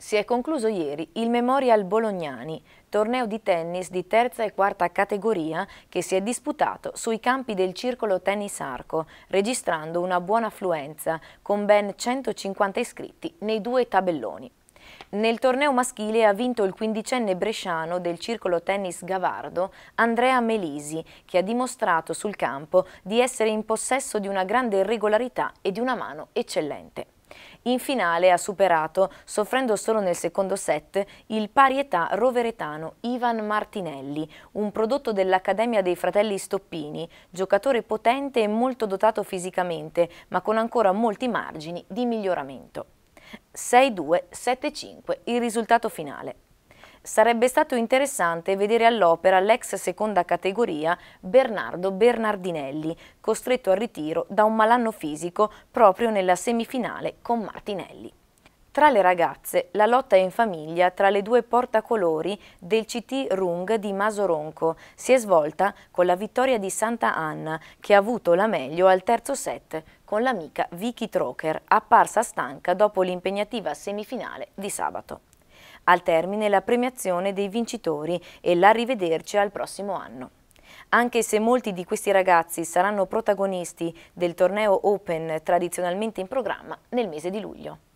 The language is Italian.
Si è concluso ieri il Memorial Bolognani, torneo di tennis di terza e quarta categoria che si è disputato sui campi del Circolo Tennis Arco, registrando una buona affluenza con ben 150 iscritti nei due tabelloni. Nel torneo maschile ha vinto il quindicenne bresciano del Circolo Tennis Gavardo, Andrea Melisi, che ha dimostrato sul campo di essere in possesso di una grande regolarità e di una mano eccellente. In finale ha superato, soffrendo solo nel secondo set, il parietà roveretano Ivan Martinelli, un prodotto dell'Accademia dei Fratelli Stoppini, giocatore potente e molto dotato fisicamente, ma con ancora molti margini di miglioramento. 6-2-7-5 il risultato finale. Sarebbe stato interessante vedere all'opera l'ex seconda categoria Bernardo Bernardinelli, costretto al ritiro da un malanno fisico proprio nella semifinale con Martinelli. Tra le ragazze, la lotta in famiglia tra le due portacolori del CT Rung di Masoronco si è svolta con la vittoria di Santa Anna, che ha avuto la meglio al terzo set con l'amica Vicky Troker, apparsa stanca dopo l'impegnativa semifinale di sabato. Al termine la premiazione dei vincitori e l'arrivederci al prossimo anno. Anche se molti di questi ragazzi saranno protagonisti del torneo Open tradizionalmente in programma nel mese di luglio.